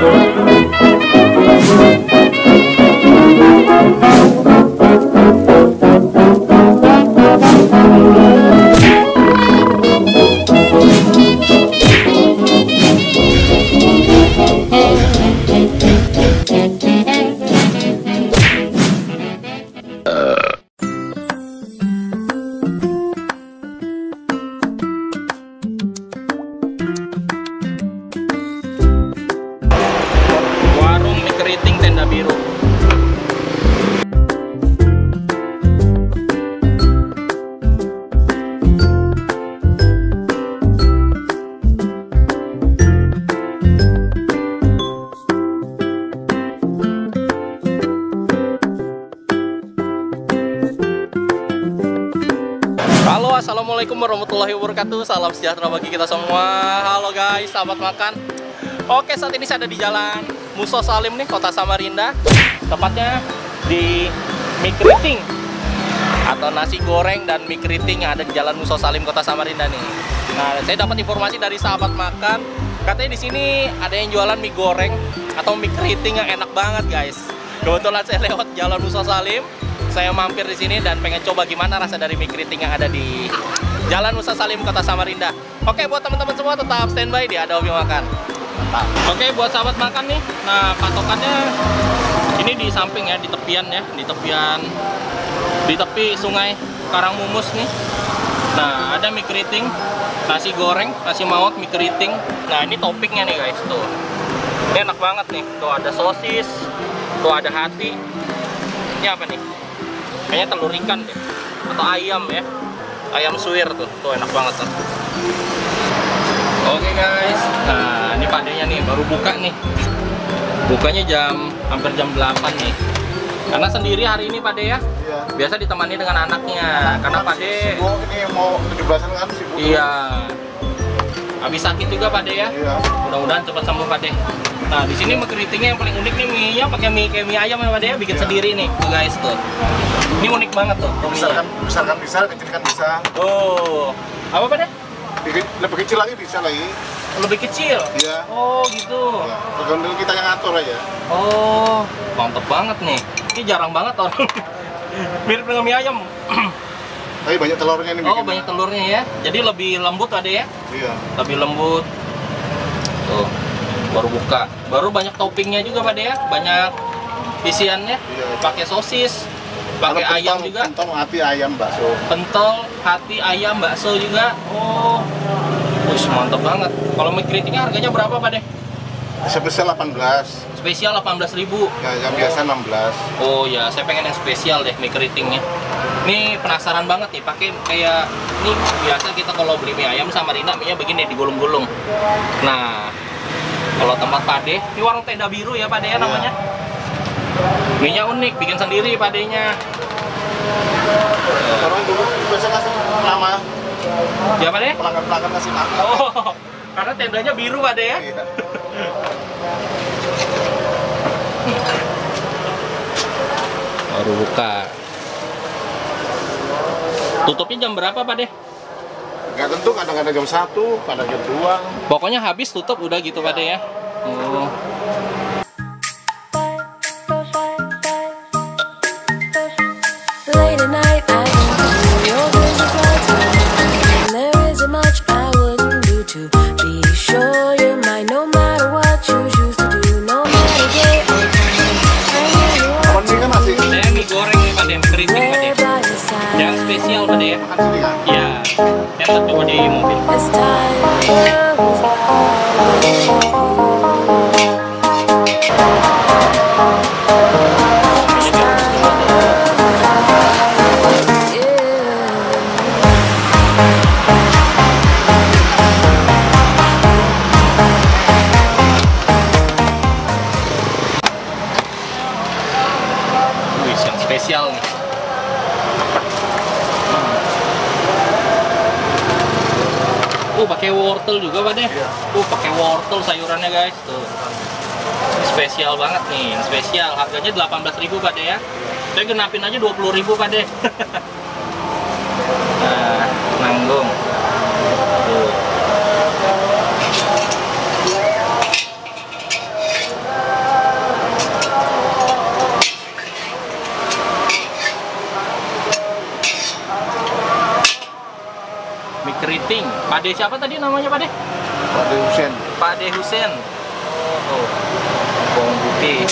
Warung assalamualaikum warahmatullahi wabarakatuh. Salam sejahtera bagi kita semua. Halo guys, sahabat makan. Oke, saat ini saya ada di jalan Muso Salim nih, kota Samarinda. Tepatnya di mie keriting atau nasi goreng dan mie keriting yang ada di jalan Muso Salim, kota Samarinda nih. Nah, saya dapat informasi dari sahabat makan. Katanya di sini ada yang jualan mie goreng atau mie keriting yang enak banget, guys. Kebetulan saya lewat jalan Muso Salim, saya mampir di sini dan pengen coba gimana rasa dari mie keriting yang ada di Jalan Musa Salim, Kota Samarinda. Oke, buat teman-teman semua tetap standby di Ada Hobi Makan. Mantap. Oke, buat sahabat makan nih. Nah, patokannya ini di samping ya, di tepian ya, di tepian di tepi sungai Karangmumus nih. Nah, ada mie keriting, nasi goreng, nasi mawak, mie keriting. Nah, ini toppingnya nih guys, tuh. Ini enak banget nih. Tuh ada sosis, tuh ada hati. Ini apa nih? Kayaknya telur ikan deh. Atau ayam ya. Ayam suwir tuh. Tuh enak banget tuh. Oke guys. Nah, ini padenya nih baru buka nih. Bukanya jam hampir jam 8 nih. Karena sendiri hari ini Pade ya. Iya. Biasa ditemani dengan anaknya. Karena Pade ini mau 17-an kan sibuk. iya. Habis sakit juga Pade ya. Iya. Mudah-mudahan cepat sembuh Pade. Nah, di sini keritingnya yang paling unik nih mie-nya pakai mie kayak mie ayam ya Pade ya, bikin Iya. sendiri nih. Tuh guys tuh. Ini unik banget tuh. tuh Besar mie-nya. kan, besar kan bisa, kecil kan bisa. Oh. Apa Pade? Dikit- Lebih kecil lagi bisa lagi. Lebih kecil. Iya. Oh, gitu. Ya. Tergantung kita yang ngatur aja. Oh, mantep banget nih. Ini jarang banget orang. Mirip dengan mie ayam. Tapi banyak telurnya ini Oh, banyak telurnya ya. Jadi lebih lembut ada ya. Iya. Lebih lembut. Tuh. Baru buka. Baru banyak toppingnya juga Pak ya. Banyak isiannya. Iya. Pakai sosis, pakai ayam juga. Pentol hati ayam bakso. Pentol, hati ayam, bakso juga. Oh. Wih, mantep banget. Kalau mie keritingnya harganya berapa Pak deh? Sebesar 18. Spesial 18.000. Ya, yang biasa 16. Oh ya, saya pengen yang spesial deh mie keritingnya. Ini penasaran banget nih, pakai kayak ini biasa kita kalau beli mie ayam sama Rina mie-nya begini digulung-gulung. Nah, kalau tempat Pade, ini warung tenda biru ya Pade ya Iya. namanya. Mie-nya unik, bikin sendiri Padenya. Orang dulu biasa kasih nama Ya Pade? pelanggan-pelanggan kasih nama. Oh, karena tendanya biru Pade ya. Iya. Baru buka. Tutupnya jam berapa Pade? Gak tentu kadang-kadang jam 1, kadang jam 2. Pokoknya habis tutup udah gitu Pade ya. Oh. Uh, pakai wortel juga, Pak deh. Uh, pakai wortel sayurannya, guys. Tuh. Spesial banget nih, yang spesial. Harganya 18.000, Pak deh ya. Saya genapin aja 20.000, Pak deh. nah, nanggung. Tuh. Pak De siapa tadi namanya Pak De? Pada Husen. Pak De Husen. Oh, bawang putih.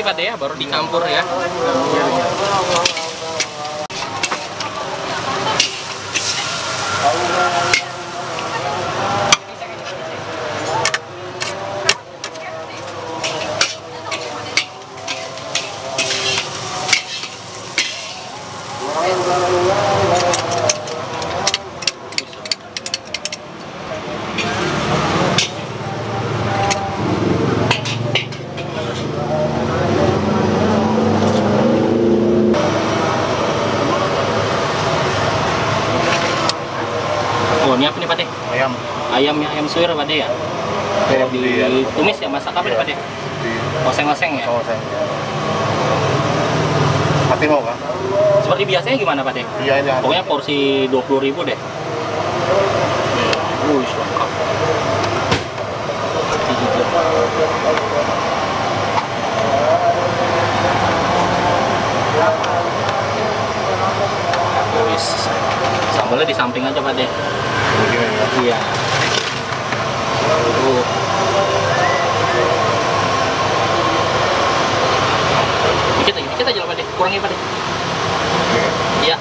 Pak ya baru dicampur ya. Oh, ini apa nih Pak De? Ayam. Ayam ya, ayam suwir Pak De ya? Di Ditumis ya, masak apa nih Pak De? di Oseng-oseng ya? sama saya. Hati mau kan? Seperti biasanya gimana Pak De? Iya ada. Pokoknya porsi 20.000 ribu deh. Wih, lengkap. Sambalnya di samping aja Pak De. Begini ya. Iya. Tuh. Dikit aja, lah Pak De. Kurangi Pak. Iya.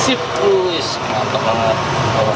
Sip, wis mantap banget. Kalau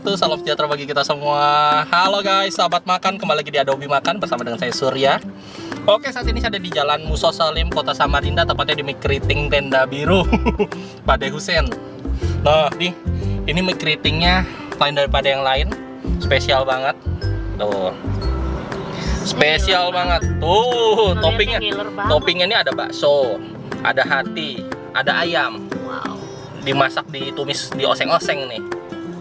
wabarakatuh. Salam sejahtera bagi kita semua. Halo guys, sahabat makan, kembali lagi di Adobe Makan bersama dengan saya Surya. Oke, saat ini saya ada di Jalan Muso Salim, Kota Samarinda, tepatnya di mie keriting Tenda Biru, Pade Husen. Nah, nih, ini mie keritingnya lain daripada yang lain, spesial banget. Tuh, spesial banget. Tuh, toppingnya, toppingnya ini ada bakso, ada hati, ada ayam, Wow. dimasak ditumis di oseng-oseng nih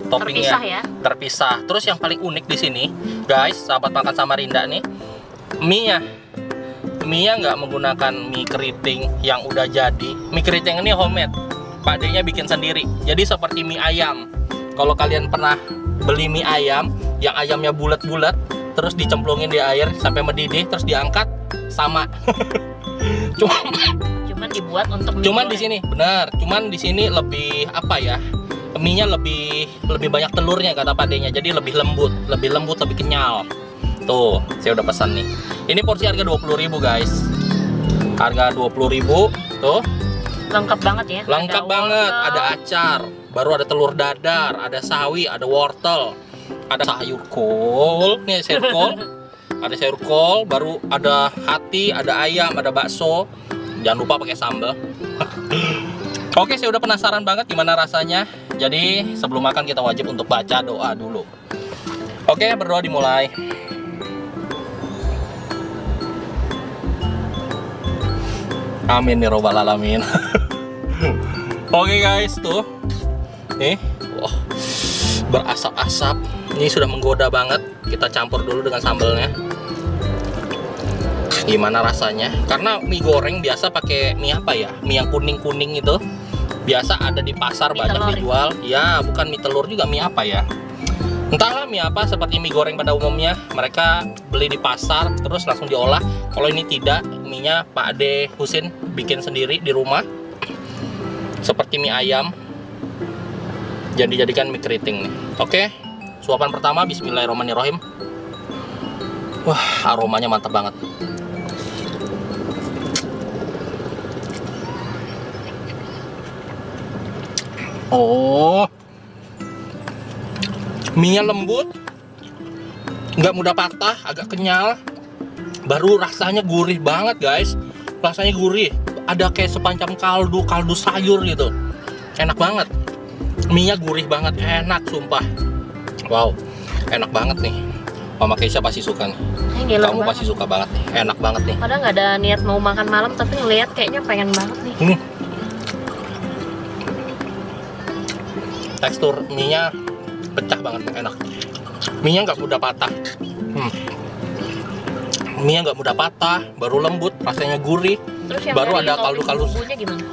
toppingnya Terpisah ya? terpisah. Terus yang paling unik di sini guys sahabat makan Samarinda nih mie nya mie nya nggak menggunakan mie keriting yang udah jadi. Mie keriting ini homemade. Pak D nya bikin sendiri. Jadi seperti mie ayam. Kalau kalian pernah beli mie ayam yang ayamnya bulat-bulat terus dicemplungin di air sampai mendidih terus diangkat sama. Cuma Cuman dibuat untuk Cuman di sini benar, cuman di sini lebih apa ya? Mie-nya lebih lebih banyak telurnya kata padenya. Jadi lebih lembut, lebih lembut, lebih kenyal. Tuh, saya udah pesan nih. Ini porsi harga 20.000, guys. Harga 20.000. Tuh, lengkap banget ya. lengkap Ada banget. wortel, Ada acar, baru ada telur dadar, ada sawi, ada wortel, ada sayur kol. Nih sayur kol. ada sayur kol, baru ada hati, ada ayam, ada bakso. Jangan lupa pakai sambal. Oke, saya udah penasaran banget gimana rasanya. Jadi sebelum makan kita wajib untuk baca doa dulu. Oke, berdoa dimulai. Amin ya robbal alamin. Oke guys, tuh. Nih, wah. Berasap-asap. Ini sudah menggoda banget. Kita campur dulu dengan sambelnya. Gimana rasanya? Karena mie goreng biasa pakai mie apa ya? Mie yang kuning-kuning itu. Biasa ada di pasar Mie banyak telur dijual. Ya, bukan mie telur juga mie apa ya? Entahlah mie apa seperti mie goreng pada umumnya mereka beli di pasar terus langsung diolah. Kalau ini tidak, mie-nya Pak Ade Husin bikin sendiri di rumah. Seperti mie ayam. Jadi dijadikan mie keriting nih. Oke. Suapan pertama bismillahirrahmanirrahim. Wah, aromanya mantap banget. Oh, mie lembut, nggak mudah patah, agak kenyal. Baru rasanya gurih banget guys, rasanya gurih. Ada kayak sepanjang kaldu, kaldu sayur gitu. Enak banget. Mie-nya gurih banget, enak sumpah. Wow, enak banget nih. Mama Keisha pasti suka nih. Ini ngiler Kamu banget. pasti suka banget nih. Enak banget nih. Padahal nggak ada niat mau makan malam tapi ngelihat kayaknya pengen banget nih. Hmm. Tekstur mie-nya pecah banget, enak. Mie-nya nggak mudah patah. Hmm. Mie-nya nggak mudah patah, baru lembut, rasanya gurih. Terus yang Baru ada kaldu-kaldu. Bumbunya gimana?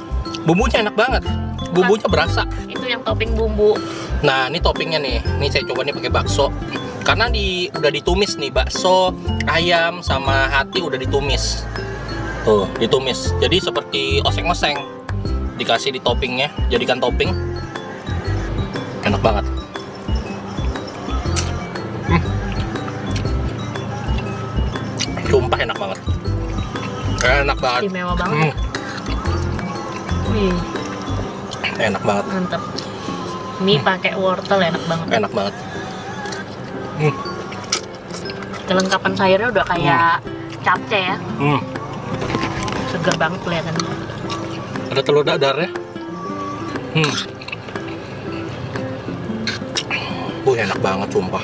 Bumbunya enak banget. Bumbunya berasa. Itu yang topping bumbu. Nah, ini toppingnya nih. Ini saya coba nih pakai bakso. Karena di udah ditumis nih bakso, ayam sama hati udah ditumis. Tuh, ditumis. Jadi seperti oseng-oseng. Dikasih di toppingnya, jadikan topping. Enak banget. Hmm. Sumpah enak banget. Enak banget. Istimewa banget. Hmm, Wih, enak banget. mantep. Mie pakai wortel enak banget. Enak banget. Hmm, Kelengkapan sayurnya udah kayak capce ya. hmm. Seger banget kelihatannya. ada telur dadarnya hmm Enak banget sumpah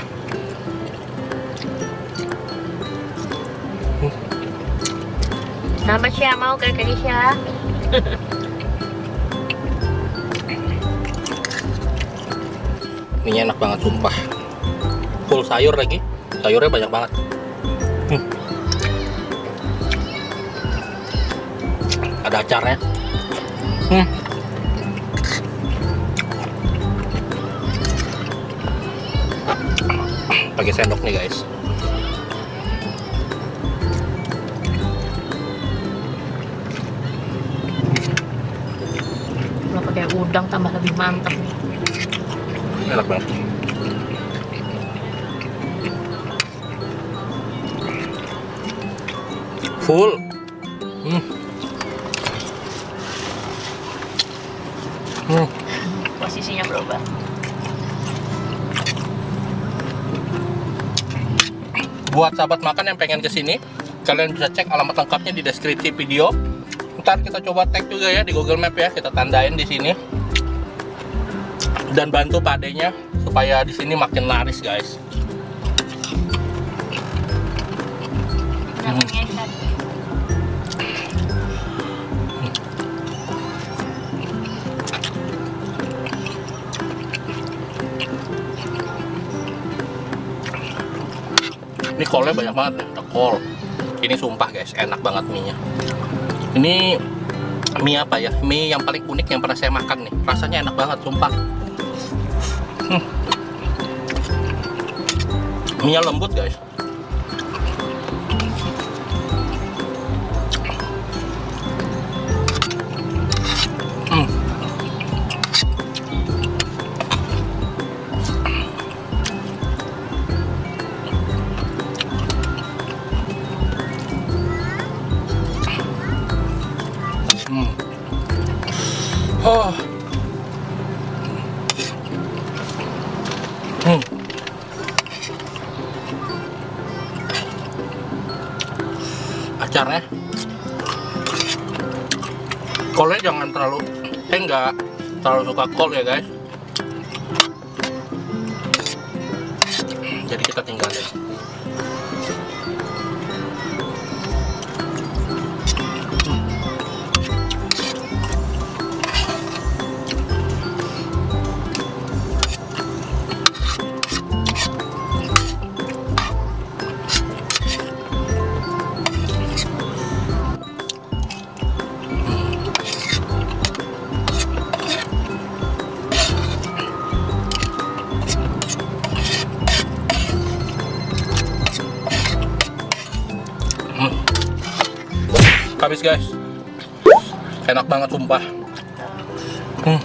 Nama siapa mau kayak Keisha? Mie enak banget sumpah Full sayur lagi Sayurnya banyak banget Hmm. Ada acarnya hmm. Pakai sendok nih guys Kalau pakai udang tambah lebih mantap. Enak banget Full Hmm. Hmm. coba. Buat sahabat makan yang pengen ke sini, kalian bisa cek alamat lengkapnya di deskripsi video. Ntar kita coba tag juga ya di Google Map ya, kita tandain di sini. Dan bantu padenya supaya di sini makin laris guys. Jangan Ini kolnya banyak banget nih, kol. Ini sumpah guys, enak banget mie-nya. Ini mie apa ya? Mie yang paling unik yang pernah saya makan nih. Rasanya enak banget, sumpah. Hmm. Mie lembut guys. Oh. Hmm. Acarnya kolnya jangan terlalu eh enggak terlalu suka kol ya guys jadi kita tinggalin habis guys enak banget sumpah hmm.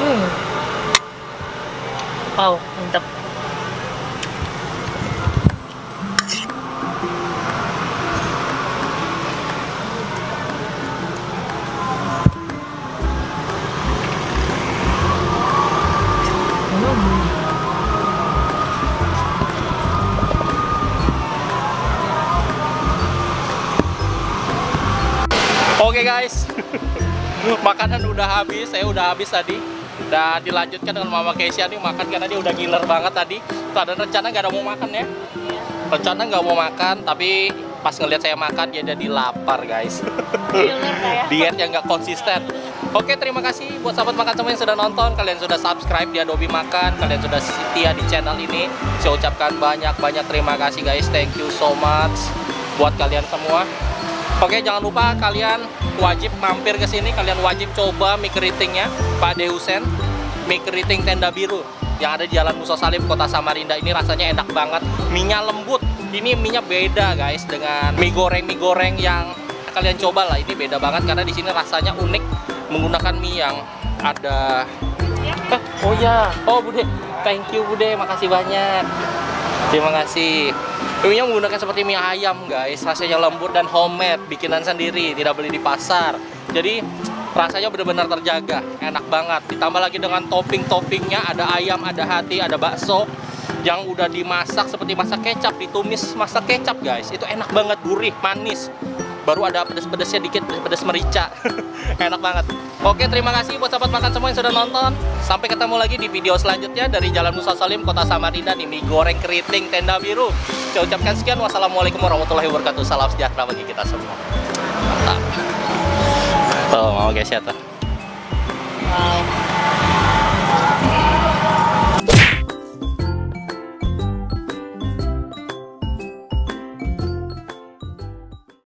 Hmm. Wow, habis, saya udah habis tadi. Dan dilanjutkan dengan Mama Keisha nih makan karena dia udah giler banget tadi. Tak ada rencana nggak ada mau makan ya. Rencana nggak mau makan, tapi pas ngelihat saya makan dia jadi lapar guys. Giler kayak. Diet yang nggak konsisten. Oke, terima kasih buat sahabat makan semua yang sudah nonton. Kalian sudah subscribe di Adobe Makan, kalian sudah setia di channel ini. Saya ucapkan banyak-banyak terima kasih guys. Thank you so much buat kalian semua. Oke, jangan lupa kalian wajib mampir ke sini, kalian wajib coba mie keritingnya Pak De Husen, mie keriting tenda biru yang ada di Jalan Musa Salim, Kota Samarinda. Ini rasanya enak banget, mie-nya lembut. Ini mie-nya beda guys dengan mie goreng-mie goreng yang kalian coba lah. Ini beda banget karena di sini rasanya unik menggunakan mie yang ada Eh, oh ya, oh Bude, thank you Bude, makasih banyak. Terima kasih. Mie-nya menggunakan seperti mie ayam guys, rasanya lembut dan homemade, bikinan sendiri, tidak beli di pasar. Jadi rasanya benar-benar terjaga, enak banget. Ditambah lagi dengan topping-toppingnya, ada ayam, ada hati, ada bakso yang udah dimasak seperti masak kecap, ditumis masak kecap guys. Itu enak banget, gurih, manis. Baru ada pedes-pedesnya dikit, pedes merica. enak banget. Oke, terima kasih buat sahabat makan semua yang sudah nonton. Sampai ketemu lagi di video selanjutnya dari Jalan Musa Salim, Kota Samarinda di mie goreng keriting tenda biru. Saya ucapkan sekian. Wassalamualaikum warahmatullahi wabarakatuh. Salam sejahtera bagi kita semua. Mantap. Tuh, mau guys ya tuh. Wow.